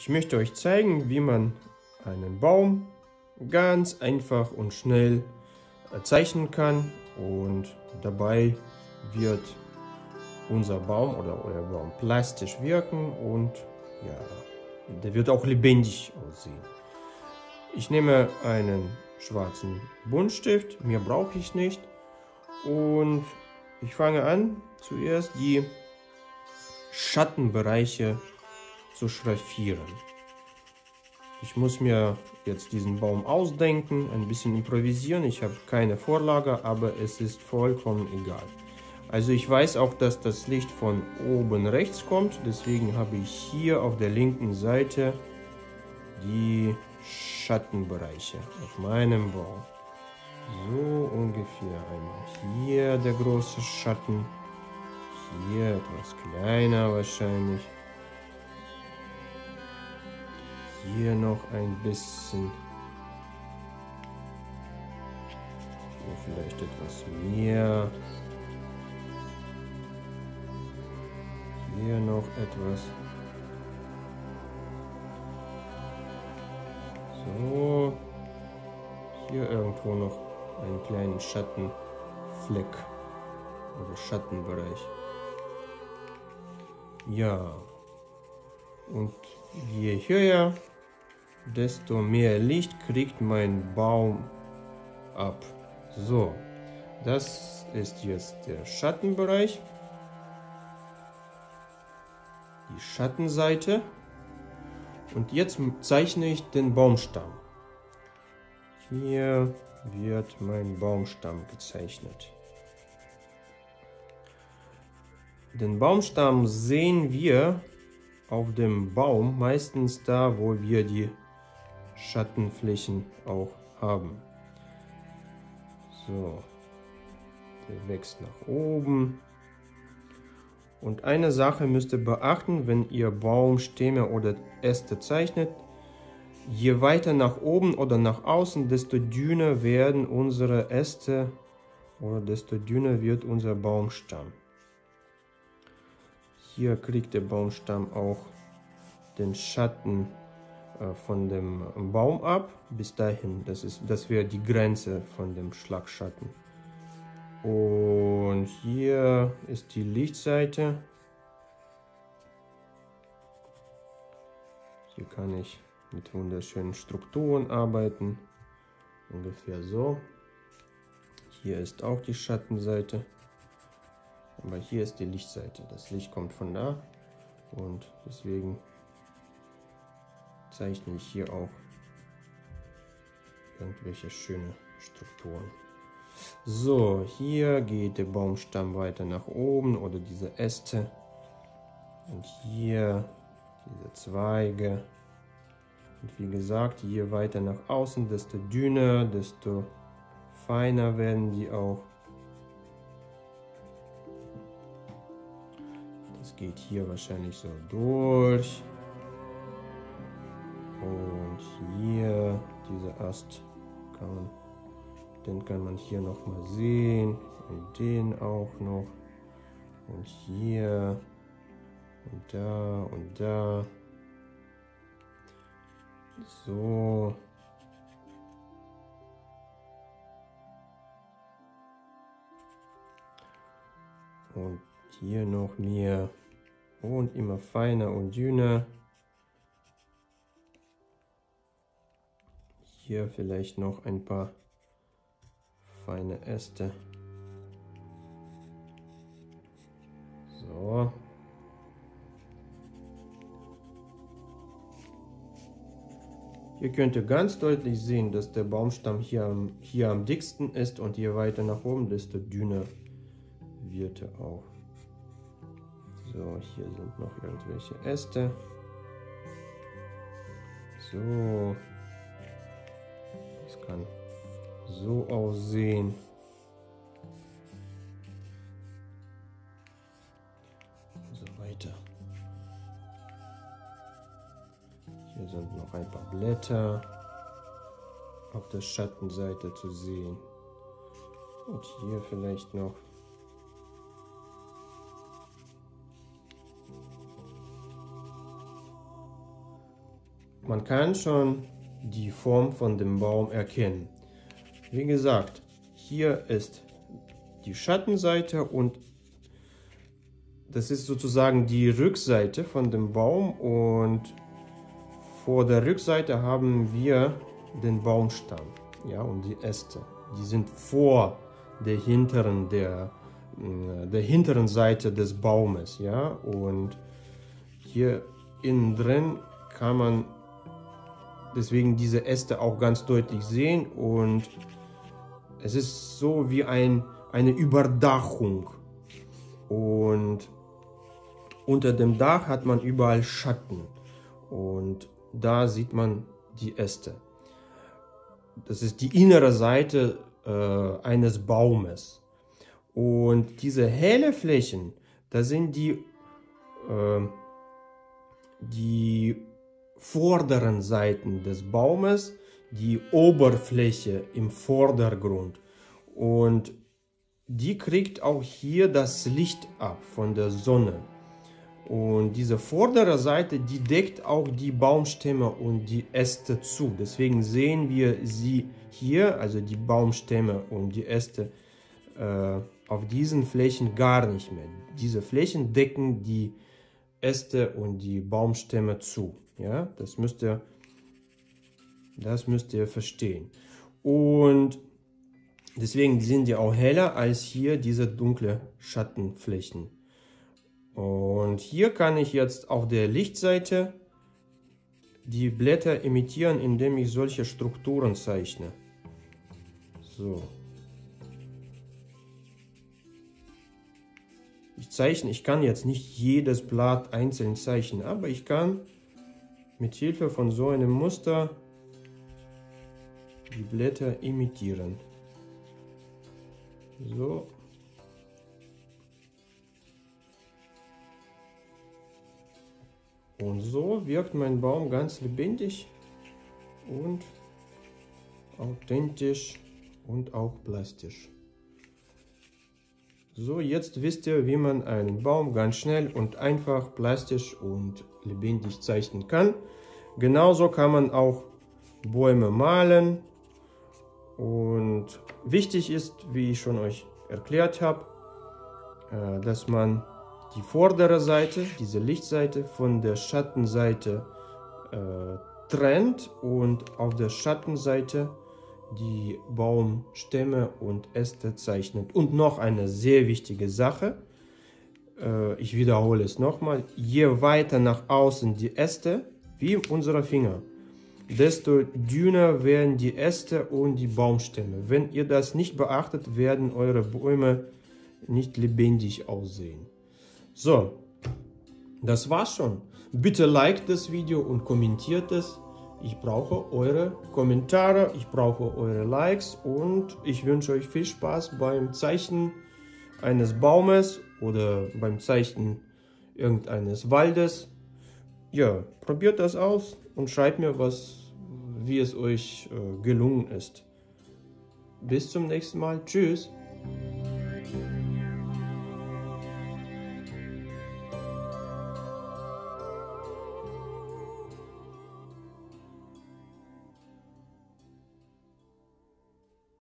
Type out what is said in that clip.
Ich möchte euch zeigen, wie man einen Baum ganz einfach und schnell äh, zeichnen kann und dabei wird unser Baum oder euer Baum plastisch wirken und ja, der wird auch lebendig aussehen. Ich nehme einen schwarzen Buntstift, mehr brauche ich nicht und ich fange an zuerst die Schattenbereiche zu schraffieren. Ich muss mir jetzt diesen Baum ausdenken, ein bisschen improvisieren. Ich habe keine Vorlage, aber es ist vollkommen egal. Also ich weiß auch, dass das Licht von oben rechts kommt. Deswegen habe ich hier auf der linken Seite die Schattenbereiche auf meinem Baum. So ungefähr einmal hier der große Schatten. Hier etwas kleiner wahrscheinlich. Hier noch ein bisschen. Hier vielleicht etwas mehr. Hier noch etwas. So. Hier irgendwo noch einen kleinen Schattenfleck oder Schattenbereich. Ja. Und je höher desto mehr Licht kriegt mein Baum ab. So, das ist jetzt der Schattenbereich. Die Schattenseite. Und jetzt zeichne ich den Baumstamm. Hier wird mein Baumstamm gezeichnet. Den Baumstamm sehen wir auf dem Baum meistens da, wo wir die Schattenflächen auch haben. So, der wächst nach oben. Und eine Sache müsst ihr beachten, wenn ihr Baumstämme oder Äste zeichnet. Je weiter nach oben oder nach außen, desto dünner werden unsere Äste oder desto dünner wird unser Baumstamm. Hier kriegt der Baumstamm auch den Schatten von dem Baum ab. Bis dahin, das, ist, das wäre die Grenze von dem Schlagschatten. Und hier ist die Lichtseite. Hier kann ich mit wunderschönen Strukturen arbeiten. Ungefähr so. Hier ist auch die Schattenseite. Aber hier ist die Lichtseite. Das Licht kommt von da. Und deswegen zeichne ich hier auch irgendwelche schöne Strukturen. So, hier geht der Baumstamm weiter nach oben oder diese Äste. Und hier diese Zweige. Und wie gesagt, je weiter nach außen, desto dünner, desto feiner werden die auch. Das geht hier wahrscheinlich so durch. Und hier, dieser Ast, kann man, den kann man hier noch mal sehen. Und den auch noch. Und hier. Und da und da. So. Und hier noch mehr. Und immer feiner und dünner. Hier vielleicht noch ein paar feine Äste. So. Hier könnt ihr ganz deutlich sehen, dass der Baumstamm hier am, hier am dicksten ist und je weiter nach oben, desto dünner wird er auch. So, hier sind noch irgendwelche Äste. So. Kann so aussehen. Hier sind noch ein paar Blätter auf der Schattenseite zu sehen. Und hier vielleicht noch man kann schon die Form von dem Baum erkennen. Wie gesagt, hier ist die Schattenseite und das ist sozusagen die Rückseite von dem Baum und vor der Rückseite haben wir den Baumstamm ja, und die Äste. Die sind vor der hinteren, der, äh, der hinteren Seite des Baumes. Ja? Und hier innen drin kann man deswegen diese Äste auch ganz deutlich sehen und es ist so wie ein, eine Überdachung und unter dem Dach hat man überall Schatten und da sieht man die Äste. Das ist die innere Seite äh, eines Baumes. Und diese helle Flächen, das sind die, äh, die vorderen Seiten des Baumes, die Oberfläche im Vordergrund. Und die kriegt auch hier das Licht ab von der Sonne. Und diese vordere Seite, die deckt auch die Baumstämme und die Äste zu. Deswegen sehen wir sie hier, also die Baumstämme und die Äste, äh, auf diesen Flächen gar nicht mehr. Diese Flächen decken die Äste und die Baumstämme zu. Ja, das müsst ihr, das müsst ihr verstehen. Und deswegen sind die auch heller als hier diese dunkle Schattenflächen. Und hier kann ich jetzt auf der Lichtseite die Blätter imitieren, indem ich solche Strukturen zeichne. So. Ich zeichne, ich kann jetzt nicht jedes Blatt einzeln zeichnen, aber ich kann mit Hilfe von so einem Muster die Blätter imitieren. So. Und so wirkt mein Baum ganz lebendig und authentisch und auch plastisch. So, jetzt wisst ihr, wie man einen Baum ganz schnell und einfach plastisch und lebendig zeichnen kann. Genauso kann man auch Bäume malen. Und wichtig ist, wie ich schon euch erklärt habe, äh, dass man die vordere Seite, diese Lichtseite von der Schattenseite äh, trennt und auf der Schattenseite die Baumstämme und Äste zeichnet. Und noch eine sehr wichtige Sache, äh, ich wiederhole es nochmal, je weiter nach außen die Äste, wie unsere Finger, desto dünner werden die Äste und die Baumstämme. Wenn ihr das nicht beachtet, werden eure Bäume nicht lebendig aussehen. So, das war's schon. Bitte liked das Video und kommentiert es. Ich brauche eure Kommentare, ich brauche eure Likes und ich wünsche euch viel Spaß beim Zeichnen eines Baumes oder beim Zeichnen irgendeines Waldes. Ja, probiert das aus und schreibt mir, was, wie es euch äh, gelungen ist. Bis zum nächsten Mal. Tschüss.